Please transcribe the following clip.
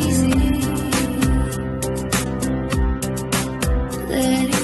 easy. Let it